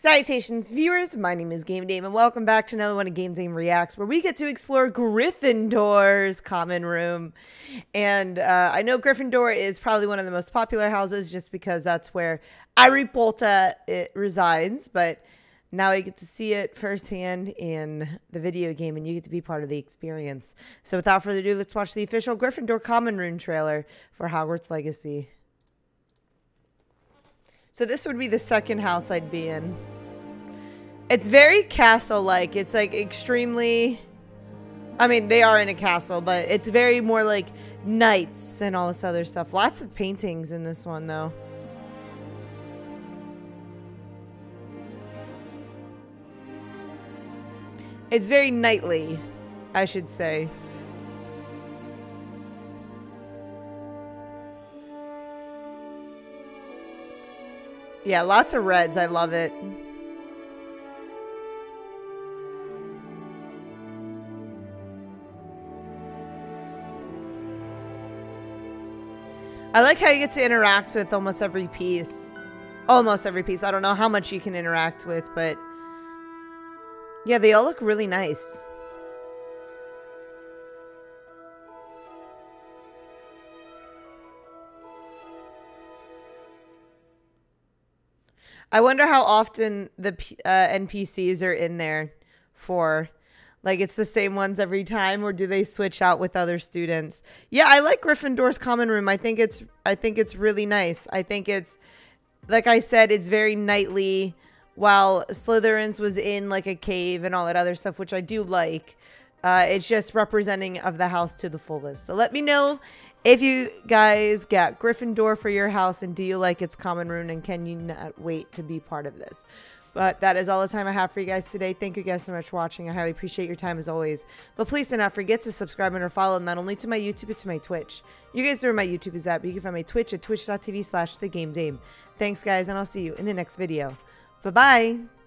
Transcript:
Salutations, viewers. My name is Game Dame, and welcome back to another one of Game Dame Reacts, where we get to explore Gryffindor's common room. And uh, I know Gryffindor is probably one of the most popular houses, just because that's where Harry Potter it resides. But now I get to see it firsthand in the video game, and you get to be part of the experience. So, without further ado, let's watch the official Gryffindor common room trailer for Hogwarts Legacy. So this would be the second house I'd be in. It's very castle-like. It's like extremely... I mean, they are in a castle, but it's very more like knights and all this other stuff. Lots of paintings in this one, though. It's very knightly, I should say. Yeah, lots of reds. I love it. I like how you get to interact with almost every piece. Almost every piece. I don't know how much you can interact with, but yeah, they all look really nice. I wonder how often the uh, NPCs are in there for. Like it's the same ones every time, or do they switch out with other students? Yeah, I like Gryffindor's common room. I think it's I think it's really nice. I think it's like I said, it's very knightly. While Slytherin's was in like a cave and all that other stuff, which I do like. Uh, it's just representing of the house to the fullest. So let me know if you guys got Gryffindor for your house and do you like its common room and can you not wait to be part of this? But that is all the time I have for you guys today. Thank you guys so much for watching. I highly appreciate your time as always. But please do not forget to subscribe and or follow not only to my YouTube but to my Twitch. You guys know where my YouTube is at, but you can find my Twitch at twitch.tv slash thegamedame. Thanks guys, and I'll see you in the next video. Bye-bye.